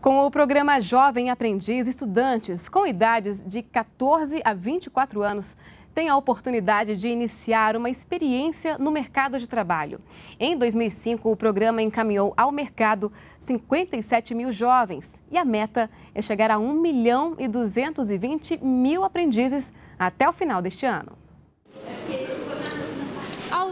Com o programa Jovem Aprendiz, estudantes com idades de 14 a 24 anos têm a oportunidade de iniciar uma experiência no mercado de trabalho. Em 2005, o programa encaminhou ao mercado 57 mil jovens e a meta é chegar a 1 milhão e 220 mil aprendizes até o final deste ano.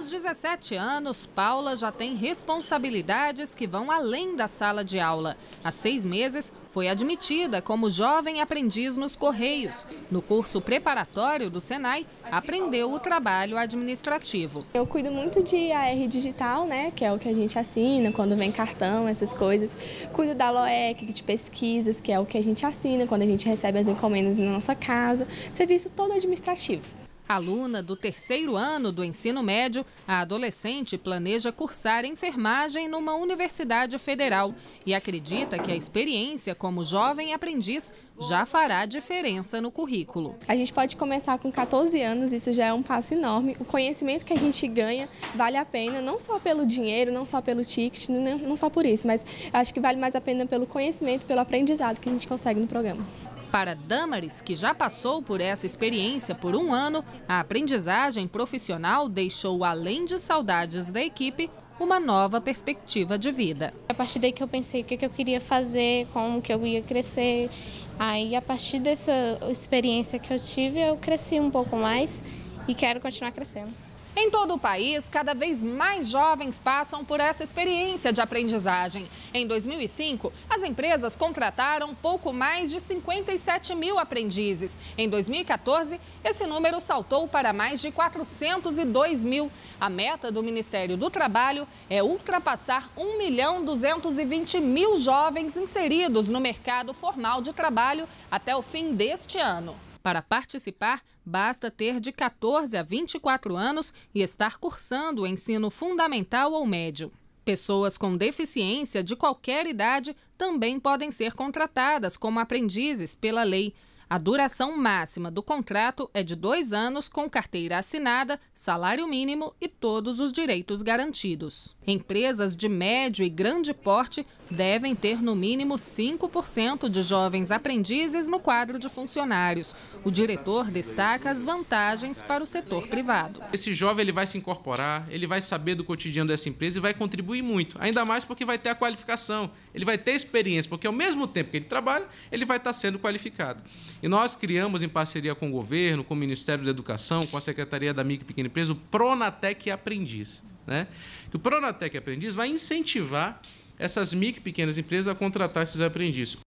Aos 17 anos, Paula já tem responsabilidades que vão além da sala de aula. Há seis meses, foi admitida como jovem aprendiz nos Correios. No curso preparatório do Senai, aprendeu o trabalho administrativo. Eu cuido muito de AR digital, né, que é o que a gente assina quando vem cartão, essas coisas. Cuido da LOEC, de pesquisas, que é o que a gente assina quando a gente recebe as encomendas na nossa casa. Serviço todo administrativo. Aluna do terceiro ano do ensino médio, a adolescente planeja cursar enfermagem numa universidade federal e acredita que a experiência como jovem aprendiz já fará diferença no currículo. A gente pode começar com 14 anos, isso já é um passo enorme. O conhecimento que a gente ganha vale a pena, não só pelo dinheiro, não só pelo ticket, não só por isso, mas acho que vale mais a pena pelo conhecimento, pelo aprendizado que a gente consegue no programa. Para Damaris, que já passou por essa experiência por um ano, a aprendizagem profissional deixou, além de saudades da equipe, uma nova perspectiva de vida. A partir daí que eu pensei o que eu queria fazer, como que eu ia crescer. Aí, a partir dessa experiência que eu tive, eu cresci um pouco mais e quero continuar crescendo. Em todo o país, cada vez mais jovens passam por essa experiência de aprendizagem. Em 2005, as empresas contrataram pouco mais de 57 mil aprendizes. Em 2014, esse número saltou para mais de 402 mil. A meta do Ministério do Trabalho é ultrapassar 1 milhão 220 mil jovens inseridos no mercado formal de trabalho até o fim deste ano. Para participar, basta ter de 14 a 24 anos e estar cursando o ensino fundamental ou médio. Pessoas com deficiência de qualquer idade também podem ser contratadas como aprendizes pela lei. A duração máxima do contrato é de dois anos, com carteira assinada, salário mínimo e todos os direitos garantidos. Empresas de médio e grande porte devem ter no mínimo 5% de jovens aprendizes no quadro de funcionários. O diretor destaca as vantagens para o setor privado. Esse jovem ele vai se incorporar, ele vai saber do cotidiano dessa empresa e vai contribuir muito, ainda mais porque vai ter a qualificação, ele vai ter experiência, porque ao mesmo tempo que ele trabalha, ele vai estar sendo qualificado. E nós criamos em parceria com o governo, com o Ministério da Educação, com a Secretaria da Micro e Pequena Empresa, o Pronatec Aprendiz. Né? Que o Pronatec Aprendiz vai incentivar essas micro e pequenas empresas a contratar esses aprendizes.